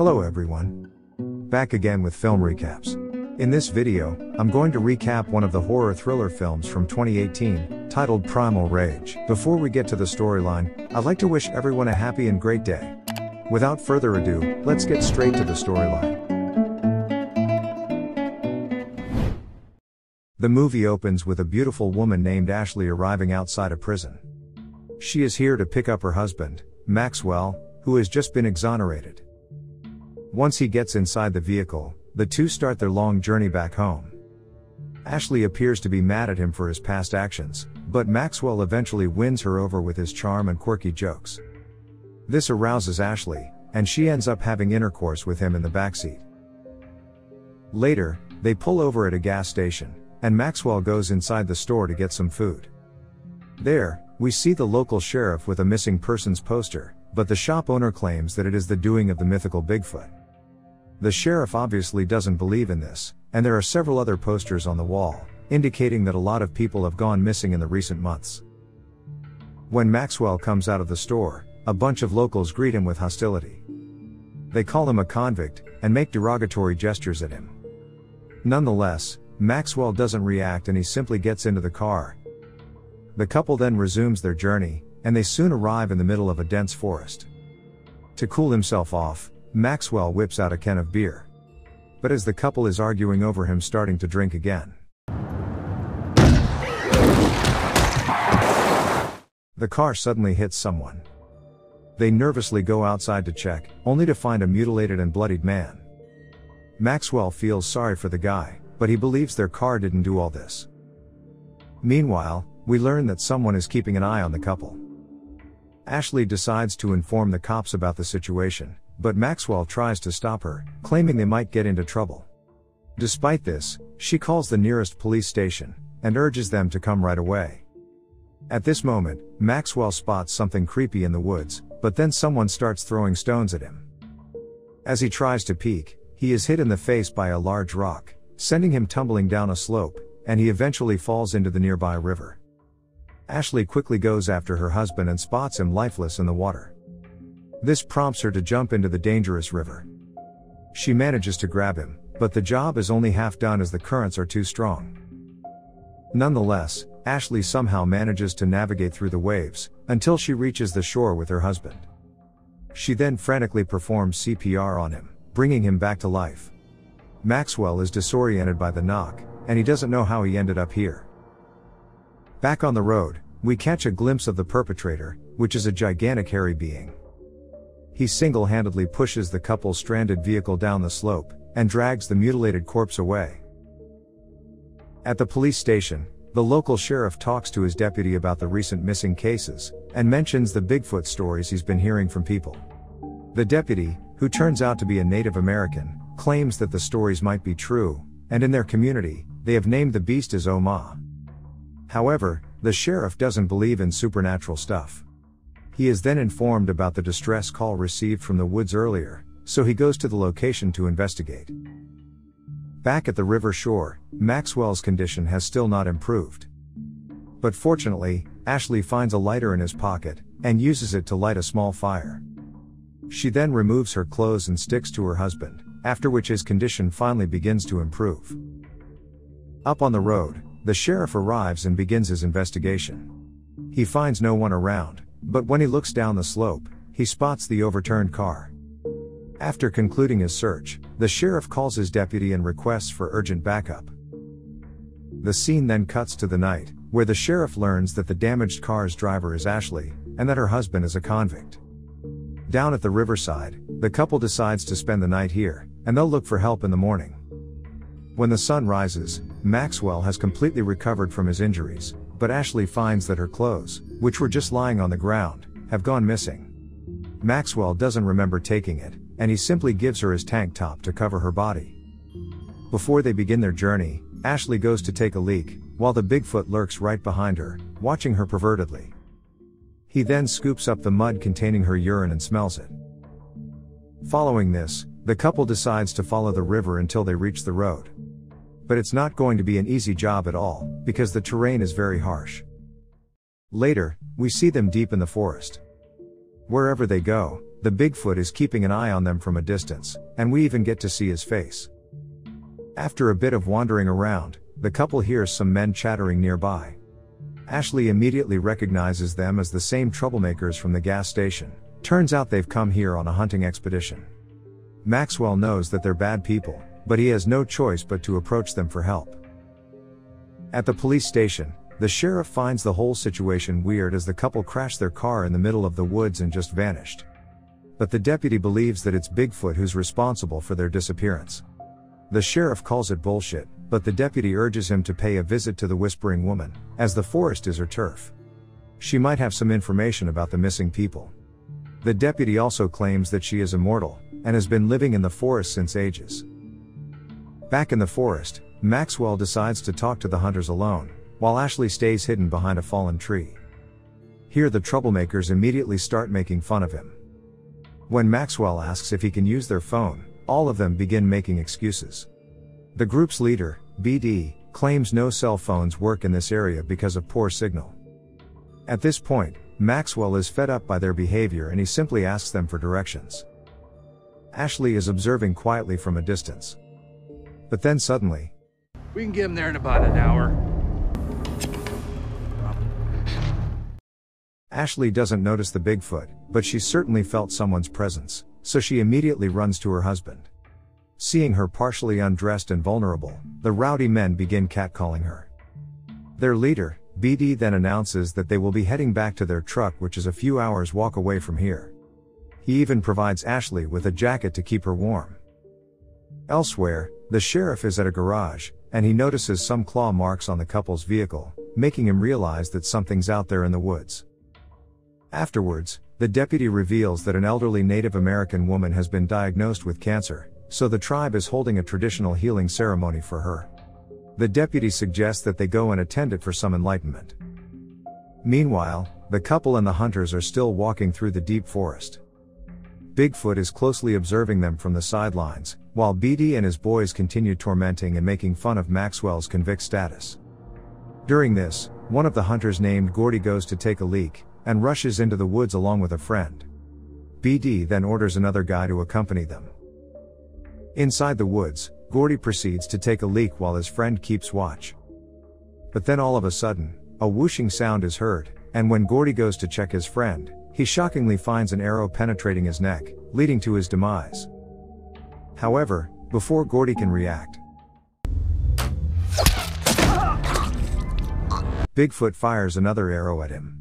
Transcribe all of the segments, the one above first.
Hello everyone. Back again with film recaps. In this video, I'm going to recap one of the horror thriller films from 2018, titled Primal Rage. Before we get to the storyline, I'd like to wish everyone a happy and great day. Without further ado, let's get straight to the storyline. The movie opens with a beautiful woman named Ashley arriving outside a prison. She is here to pick up her husband, Maxwell, who has just been exonerated. Once he gets inside the vehicle, the two start their long journey back home. Ashley appears to be mad at him for his past actions, but Maxwell eventually wins her over with his charm and quirky jokes. This arouses Ashley, and she ends up having intercourse with him in the backseat. Later, they pull over at a gas station, and Maxwell goes inside the store to get some food. There, we see the local sheriff with a missing persons poster, but the shop owner claims that it is the doing of the mythical Bigfoot. The sheriff obviously doesn't believe in this, and there are several other posters on the wall, indicating that a lot of people have gone missing in the recent months. When Maxwell comes out of the store, a bunch of locals greet him with hostility. They call him a convict, and make derogatory gestures at him. Nonetheless, Maxwell doesn't react and he simply gets into the car. The couple then resumes their journey, and they soon arrive in the middle of a dense forest. To cool himself off, Maxwell whips out a can of beer. But as the couple is arguing over him starting to drink again, the car suddenly hits someone. They nervously go outside to check, only to find a mutilated and bloodied man. Maxwell feels sorry for the guy, but he believes their car didn't do all this. Meanwhile, we learn that someone is keeping an eye on the couple. Ashley decides to inform the cops about the situation, but Maxwell tries to stop her, claiming they might get into trouble. Despite this, she calls the nearest police station and urges them to come right away. At this moment, Maxwell spots something creepy in the woods, but then someone starts throwing stones at him. As he tries to peek, he is hit in the face by a large rock, sending him tumbling down a slope, and he eventually falls into the nearby river. Ashley quickly goes after her husband and spots him lifeless in the water. This prompts her to jump into the dangerous river. She manages to grab him, but the job is only half done as the currents are too strong. Nonetheless, Ashley somehow manages to navigate through the waves, until she reaches the shore with her husband. She then frantically performs CPR on him, bringing him back to life. Maxwell is disoriented by the knock, and he doesn't know how he ended up here. Back on the road, we catch a glimpse of the perpetrator, which is a gigantic hairy being. He single handedly pushes the couple's stranded vehicle down the slope, and drags the mutilated corpse away. At the police station, the local sheriff talks to his deputy about the recent missing cases, and mentions the Bigfoot stories he's been hearing from people. The deputy, who turns out to be a Native American, claims that the stories might be true, and in their community, they have named the beast as Oh-Mah. However, the sheriff doesn't believe in supernatural stuff. He is then informed about the distress call received from the woods earlier, so he goes to the location to investigate. Back at the river shore, Maxwell's condition has still not improved. But fortunately, Ashley finds a lighter in his pocket, and uses it to light a small fire. She then removes her clothes and sticks to her husband, after which his condition finally begins to improve. Up on the road, the sheriff arrives and begins his investigation. He finds no one around, but when he looks down the slope, he spots the overturned car. After concluding his search, the sheriff calls his deputy and requests for urgent backup. The scene then cuts to the night, where the sheriff learns that the damaged car's driver is Ashley, and that her husband is a convict. Down at the riverside, the couple decides to spend the night here, and they'll look for help in the morning. When the sun rises, Maxwell has completely recovered from his injuries, but Ashley finds that her clothes, which were just lying on the ground, have gone missing. Maxwell doesn't remember taking it, and he simply gives her his tank top to cover her body. Before they begin their journey, Ashley goes to take a leak, while the Bigfoot lurks right behind her, watching her pervertedly. He then scoops up the mud containing her urine and smells it. Following this, the couple decides to follow the river until they reach the road. But it's not going to be an easy job at all, because the terrain is very harsh. Later, we see them deep in the forest. Wherever they go, the Bigfoot is keeping an eye on them from a distance, and we even get to see his face. After a bit of wandering around, the couple hears some men chattering nearby. Ashley immediately recognizes them as the same troublemakers from the gas station. Turns out they've come here on a hunting expedition. Maxwell knows that they're bad people, but he has no choice but to approach them for help. At the police station, the sheriff finds the whole situation weird as the couple crashed their car in the middle of the woods and just vanished. But the deputy believes that it's Bigfoot who's responsible for their disappearance. The sheriff calls it bullshit, but the deputy urges him to pay a visit to the Whispering Woman, as the forest is her turf. She might have some information about the missing people. The deputy also claims that she is immortal, and has been living in the forest since ages. Back in the forest, Maxwell decides to talk to the hunters alone, while Ashley stays hidden behind a fallen tree. Here the troublemakers immediately start making fun of him. When Maxwell asks if he can use their phone, all of them begin making excuses. The group's leader, BD, claims no cell phones work in this area because of poor signal. At this point, Maxwell is fed up by their behavior and he simply asks them for directions. Ashley is observing quietly from a distance. But then suddenly, We can get him there in about an hour. Ashley doesn't notice the Bigfoot, but she certainly felt someone's presence, so she immediately runs to her husband. Seeing her partially undressed and vulnerable, the rowdy men begin catcalling her. Their leader, BD then announces that they will be heading back to their truck which is a few hours walk away from here. He even provides Ashley with a jacket to keep her warm. Elsewhere, the sheriff is at a garage, and he notices some claw marks on the couple's vehicle, making him realize that something's out there in the woods. Afterwards, the deputy reveals that an elderly Native American woman has been diagnosed with cancer, so the tribe is holding a traditional healing ceremony for her. The deputy suggests that they go and attend it for some enlightenment. Meanwhile, the couple and the hunters are still walking through the deep forest. Bigfoot is closely observing them from the sidelines, while BD and his boys continue tormenting and making fun of Maxwell's convict status. During this, one of the hunters named Gordy goes to take a leak, and rushes into the woods along with a friend. BD then orders another guy to accompany them. Inside the woods, Gordy proceeds to take a leak while his friend keeps watch. But then all of a sudden, a whooshing sound is heard, and when Gordy goes to check his friend, he shockingly finds an arrow penetrating his neck, leading to his demise. However, before Gordy can react, Bigfoot fires another arrow at him.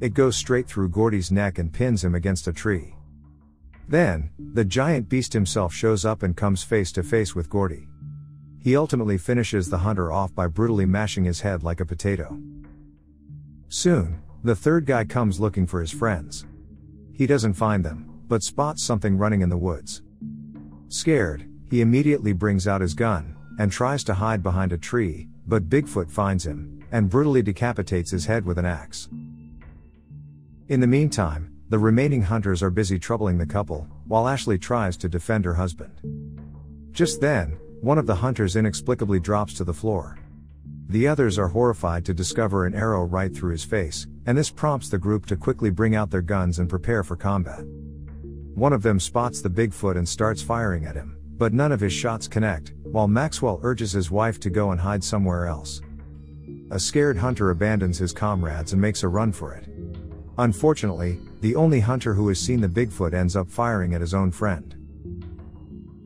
It goes straight through Gordy's neck and pins him against a tree. Then, the giant beast himself shows up and comes face to face with Gordy. He ultimately finishes the hunter off by brutally mashing his head like a potato. Soon, the third guy comes looking for his friends. He doesn't find them, but spots something running in the woods. Scared, he immediately brings out his gun, and tries to hide behind a tree, but Bigfoot finds him, and brutally decapitates his head with an axe. In the meantime, the remaining hunters are busy troubling the couple, while Ashley tries to defend her husband. Just then, one of the hunters inexplicably drops to the floor. The others are horrified to discover an arrow right through his face, and this prompts the group to quickly bring out their guns and prepare for combat. One of them spots the Bigfoot and starts firing at him, but none of his shots connect, while Maxwell urges his wife to go and hide somewhere else. A scared hunter abandons his comrades and makes a run for it. Unfortunately, the only hunter who has seen the Bigfoot ends up firing at his own friend.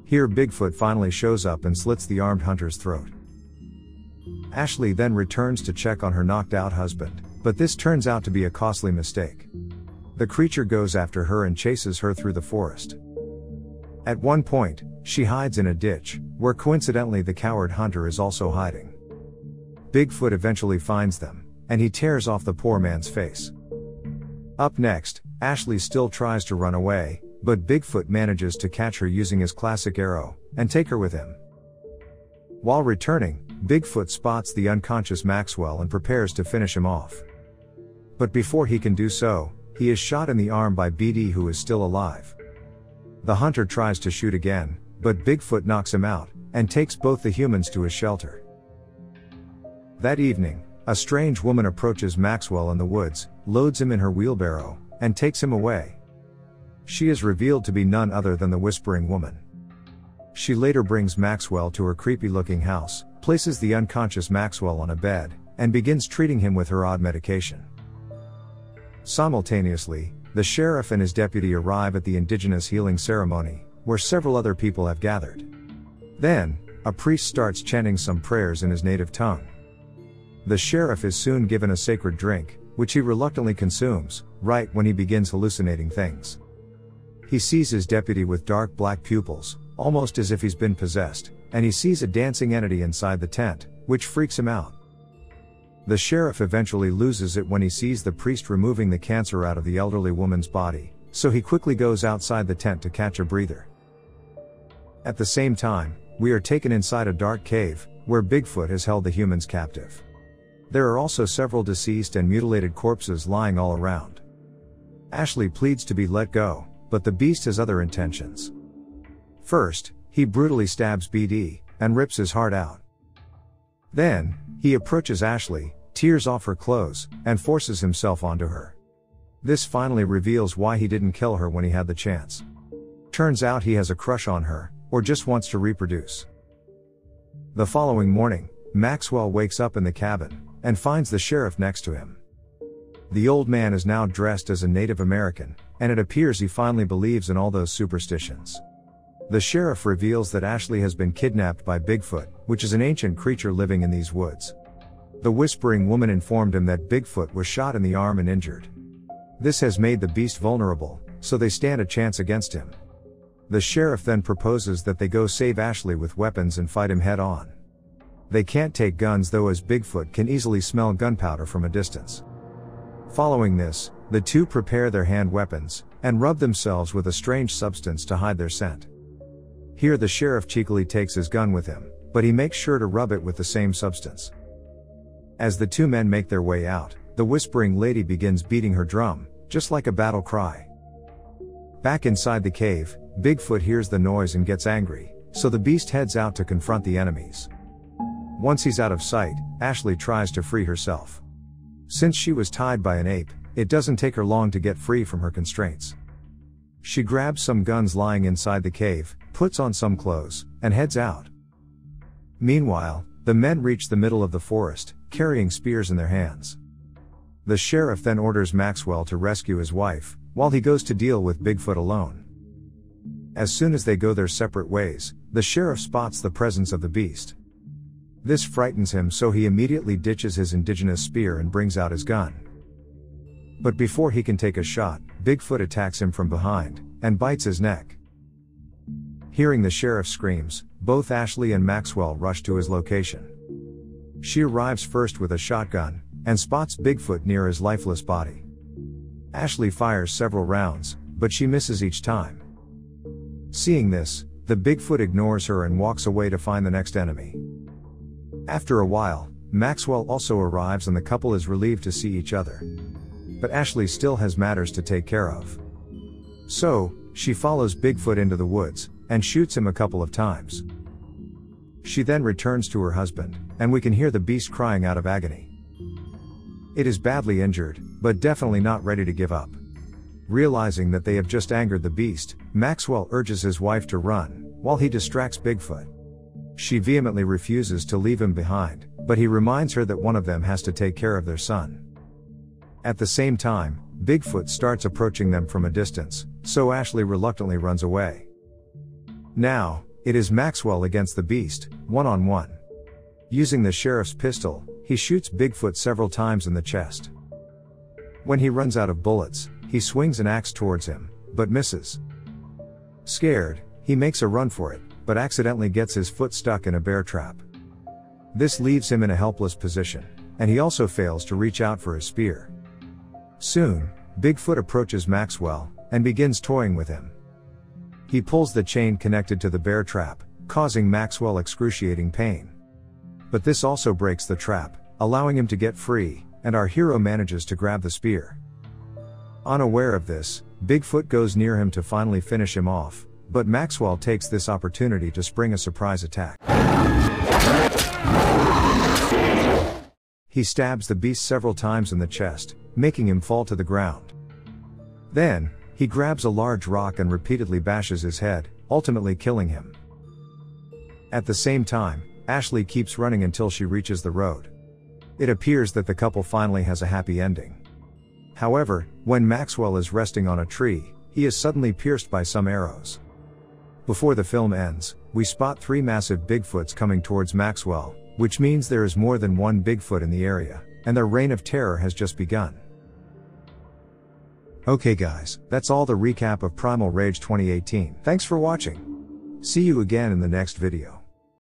Here Bigfoot finally shows up and slits the armed hunter's throat. Ashley then returns to check on her knocked out husband, but this turns out to be a costly mistake. The creature goes after her and chases her through the forest. At one point, she hides in a ditch, where coincidentally the coward hunter is also hiding. Bigfoot eventually finds them, and he tears off the poor man's face. Up next, Ashley still tries to run away, but Bigfoot manages to catch her using his classic arrow, and take her with him. While returning, Bigfoot spots the unconscious Maxwell and prepares to finish him off. But before he can do so, he is shot in the arm by BD who is still alive. The hunter tries to shoot again, but Bigfoot knocks him out, and takes both the humans to his shelter. That evening, a strange woman approaches Maxwell in the woods, loads him in her wheelbarrow, and takes him away. She is revealed to be none other than the Whispering Woman. She later brings Maxwell to her creepy looking house, places the unconscious Maxwell on a bed, and begins treating him with her odd medication. Simultaneously, the sheriff and his deputy arrive at the indigenous healing ceremony, where several other people have gathered. Then, a priest starts chanting some prayers in his native tongue. The sheriff is soon given a sacred drink, which he reluctantly consumes, right when he begins hallucinating things. He sees his deputy with dark black pupils, almost as if he's been possessed, and he sees a dancing entity inside the tent, which freaks him out. The sheriff eventually loses it when he sees the priest removing the cancer out of the elderly woman's body, so he quickly goes outside the tent to catch a breather. At the same time, we are taken inside a dark cave, where Bigfoot has held the humans captive. There are also several deceased and mutilated corpses lying all around. Ashley pleads to be let go, but the beast has other intentions. First, he brutally stabs BD, and rips his heart out. Then, he approaches Ashley, tears off her clothes, and forces himself onto her. This finally reveals why he didn't kill her when he had the chance. Turns out he has a crush on her, or just wants to reproduce. The following morning, Maxwell wakes up in the cabin, and finds the sheriff next to him. The old man is now dressed as a Native American, and it appears he finally believes in all those superstitions. The sheriff reveals that Ashley has been kidnapped by Bigfoot, which is an ancient creature living in these woods. The whispering woman informed him that Bigfoot was shot in the arm and injured. This has made the beast vulnerable, so they stand a chance against him. The sheriff then proposes that they go save Ashley with weapons and fight him head on. They can't take guns though as Bigfoot can easily smell gunpowder from a distance. Following this, the two prepare their hand weapons, and rub themselves with a strange substance to hide their scent. Here the sheriff cheekily takes his gun with him, but he makes sure to rub it with the same substance. As the two men make their way out, the whispering lady begins beating her drum, just like a battle cry. Back inside the cave, Bigfoot hears the noise and gets angry, so the beast heads out to confront the enemies. Once he's out of sight, Ashley tries to free herself. Since she was tied by an ape, it doesn't take her long to get free from her constraints. She grabs some guns lying inside the cave, puts on some clothes, and heads out. Meanwhile, the men reach the middle of the forest, carrying spears in their hands. The sheriff then orders Maxwell to rescue his wife, while he goes to deal with Bigfoot alone. As soon as they go their separate ways, the sheriff spots the presence of the beast. This frightens him so he immediately ditches his indigenous spear and brings out his gun. But before he can take a shot, Bigfoot attacks him from behind, and bites his neck. Hearing the sheriff's screams, both Ashley and Maxwell rush to his location. She arrives first with a shotgun, and spots Bigfoot near his lifeless body. Ashley fires several rounds, but she misses each time. Seeing this, the Bigfoot ignores her and walks away to find the next enemy. After a while, Maxwell also arrives and the couple is relieved to see each other. But Ashley still has matters to take care of. So, she follows Bigfoot into the woods, and shoots him a couple of times. She then returns to her husband, and we can hear the beast crying out of agony. It is badly injured, but definitely not ready to give up. Realizing that they have just angered the beast, Maxwell urges his wife to run, while he distracts Bigfoot. She vehemently refuses to leave him behind, but he reminds her that one of them has to take care of their son. At the same time, Bigfoot starts approaching them from a distance, so Ashley reluctantly runs away. Now, it is Maxwell against the beast, one on one. Using the sheriff's pistol, he shoots Bigfoot several times in the chest. When he runs out of bullets, he swings an axe towards him, but misses. Scared, he makes a run for it, but accidentally gets his foot stuck in a bear trap. This leaves him in a helpless position, and he also fails to reach out for his spear. Soon, Bigfoot approaches Maxwell, and begins toying with him. He pulls the chain connected to the bear trap, causing Maxwell excruciating pain. But this also breaks the trap, allowing him to get free, and our hero manages to grab the spear. Unaware of this, Bigfoot goes near him to finally finish him off, but Maxwell takes this opportunity to spring a surprise attack. He stabs the beast several times in the chest, making him fall to the ground. Then, He grabs a large rock and repeatedly bashes his head, ultimately killing him. At the same time, Ashley keeps running until she reaches the road. It appears that the couple finally has a happy ending. However, when Maxwell is resting on a tree, he is suddenly pierced by some arrows. Before the film ends, we spot three massive Bigfoots coming towards Maxwell, which means there is more than one Bigfoot in the area, and their reign of terror has just begun. Okay guys, that's all the recap of Primal Rage 2018. Thanks for watching. See you again in the next video.